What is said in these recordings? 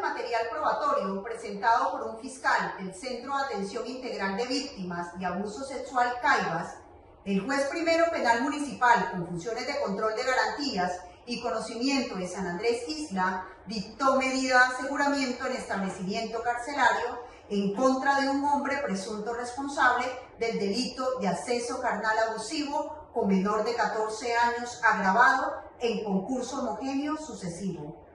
material probatorio presentado por un fiscal del Centro de Atención Integral de Víctimas y Abuso Sexual CAIBAS, el juez primero penal municipal con funciones de control de garantías y conocimiento de San Andrés Isla dictó medida de aseguramiento en establecimiento carcelario en contra de un hombre presunto responsable del delito de acceso carnal abusivo con menor de 14 años agravado en concurso homogéneo sucesivo.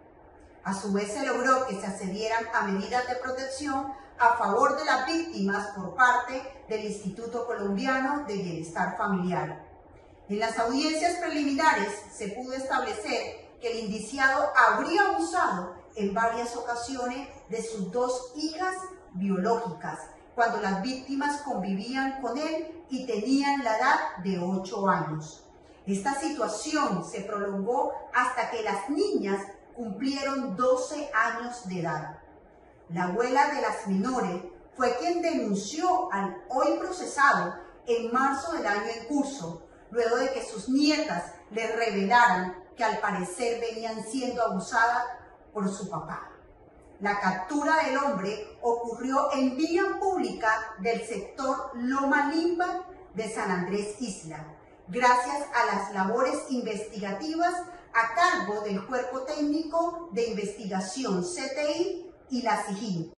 A su vez se logró que se accedieran a medidas de protección a favor de las víctimas por parte del Instituto Colombiano de Bienestar Familiar. En las audiencias preliminares se pudo establecer que el indiciado habría abusado en varias ocasiones de sus dos hijas biológicas, cuando las víctimas convivían con él y tenían la edad de 8 años. Esta situación se prolongó hasta que las niñas cumplieron 12 años de edad. La abuela de las menores fue quien denunció al hoy procesado en marzo del año en curso, luego de que sus nietas le revelaran que al parecer venían siendo abusadas por su papá. La captura del hombre ocurrió en vía pública del sector Loma Limba de San Andrés Isla, gracias a las labores investigativas a cargo del Cuerpo Técnico de Investigación CTI y la SIGIN,